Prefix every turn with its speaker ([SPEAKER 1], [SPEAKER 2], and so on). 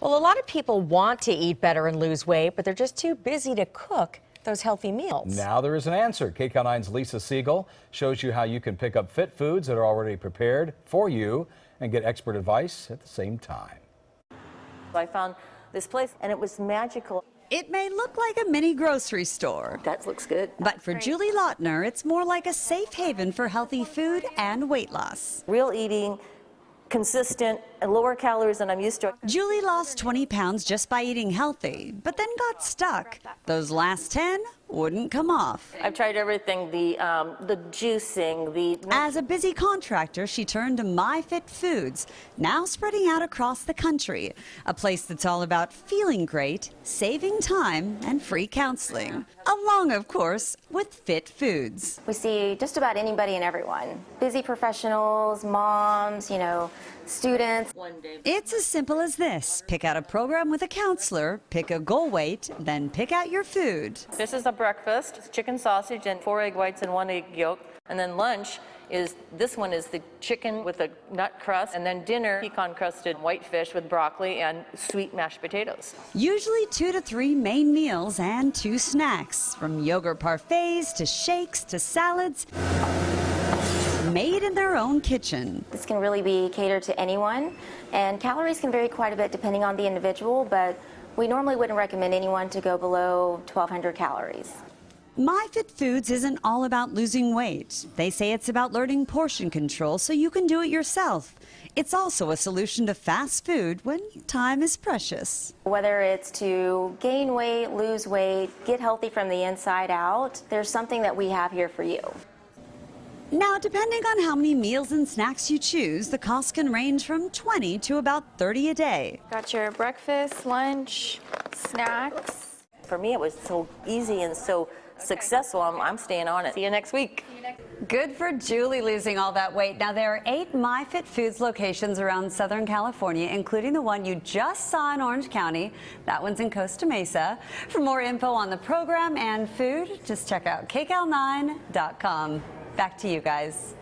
[SPEAKER 1] Well, a lot of people want to eat better and lose weight, but they're just too busy to cook those healthy meals.
[SPEAKER 2] Now there is an answer. KCAL9's Lisa Sigell shows you how you can pick up fit foods that are already prepared for you and get expert advice at the same time.
[SPEAKER 3] I found this place and it was magical.
[SPEAKER 4] It may look like a mini grocery store,
[SPEAKER 3] That looks good.
[SPEAKER 4] but for Julie Lautner, it's more like a safe haven for healthy food and weight loss.
[SPEAKER 3] Real eating, consistent, and lower calories than I'm used to.
[SPEAKER 4] Julie lost 20 pounds just by eating healthy, but then got stuck. Those last 10 wouldn't come off.
[SPEAKER 3] I've tried everything, the, um, the juicing, the...
[SPEAKER 4] As a busy contractor, she turned to MyFit Foods, now spreading out across the country. A place that's all about feeling great, saving time, and free counseling. Along, of course, with Fit Foods.
[SPEAKER 5] We see just about anybody and everyone. Busy professionals, moms, you know, students.
[SPEAKER 4] It's as simple as this pick out a program with a counselor, pick a goal weight, then pick out your food.
[SPEAKER 3] This is a breakfast, it's chicken sausage and four egg whites and one egg yolk. And then lunch is, this one is the chicken with a nut crust. And then dinner, pecan crusted white fish with broccoli and sweet mashed potatoes.
[SPEAKER 4] Usually two to three main meals and two snacks, from yogurt parfaits to shakes to salads, made in their own kitchen.
[SPEAKER 5] This can really be catered to anyone, and calories can vary quite a bit depending on the individual, but we normally wouldn't recommend anyone to go below 1,200 calories.
[SPEAKER 4] MyFit Foods isn't all about losing weight. They say it's about learning portion control so you can do it yourself. It's also a solution to fast food when time is precious.
[SPEAKER 5] Whether it's to gain weight, lose weight, get healthy from the inside out, there's something that we have here for you.
[SPEAKER 4] Now, depending on how many meals and snacks you choose, the cost can range from 20 to about 30 a day.
[SPEAKER 6] Got your breakfast, lunch, snacks.
[SPEAKER 3] For me, it was so easy and so successful. I'm, I'm staying on it. See you next week.
[SPEAKER 4] Good for Julie losing all that weight. Now, there are eight MyFit Foods locations around Southern California, including the one you just saw in Orange County. That one's in Costa Mesa. For more info on the program and food, just check out kcal9.com. Back to you guys.